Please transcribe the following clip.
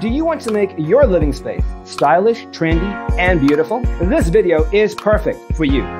Do you want to make your living space stylish, trendy, and beautiful? This video is perfect for you.